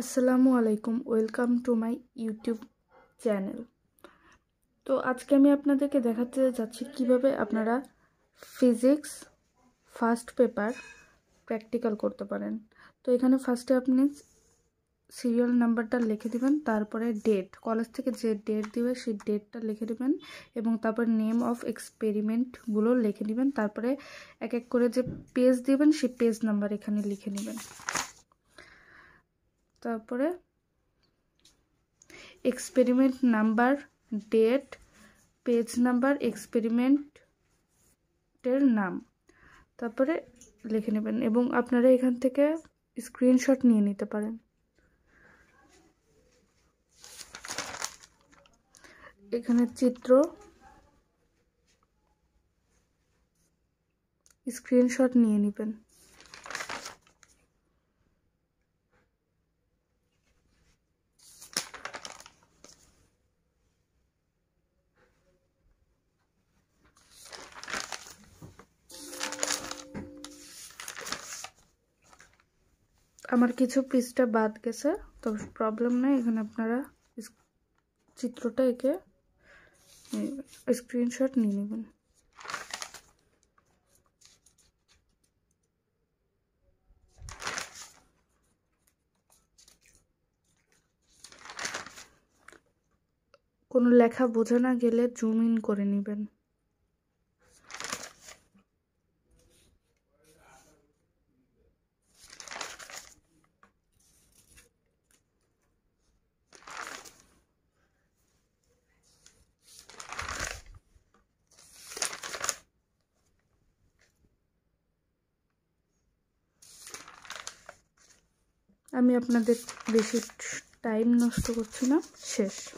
আসসালামু আলাইকুম, welcome to my YouTube channel. তো আজকে আমি আপনাদেরকে দেখাতে যাচ্ছি কীভাবে আপনারা ফিজিক্স ফার্স্ট পেপার প্র্যাকটিক্যাল করতে পারেন। তো এখানে ফার্স্টে আপনি সিরিয়াল নাম্বারটা লিখে দিবেন, তারপরে ডেট, কলেজ থেকে যে ডেট দিবে সেই ডেটটা লিখে দিবেন এবং তারপর নেম অফ এক্সপেরিমেন্টগুলো লিখে নেবেন তারপরে এক এক করে যে পেজ দিবেন সেই পেজ নাম্বার এখানে লিখে নেবেন। তারপরে experiment number date page number এক্সপেরিমেন্টের নাম। তারপরে লিখে নেবেন এবং আপনারা এখান থেকে স্ক্রিনশট নিয়ে নিতে পারেন। এখানে চিত্র স্ক্রিনশট নিয়ে নেবেন। আমার কিছু পিসটা বাদ গেছে তবে প্রবলেম নেই। এখানে আপনারা চিত্রটা এঁকে স্ক্রিনশট নিয়ে নেবেন। কোনো লেখা বোঝা না গেলে জুম ইন করে নেবেন। আমি আপনাদের বেশি টাইম নষ্ট করছি না। শেষ।